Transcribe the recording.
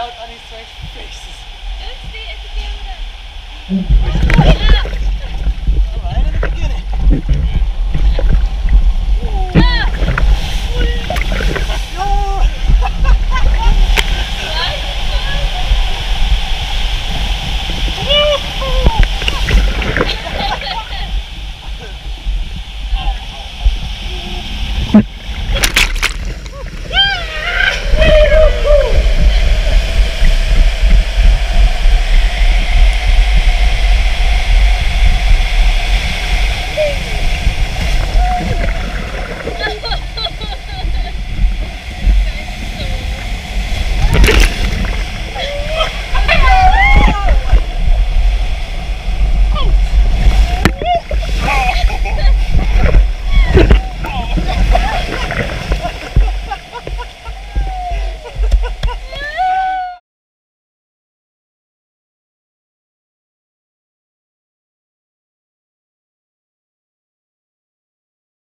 out on his face. faces. Oopsie, it's a camera. All right, in the beginning.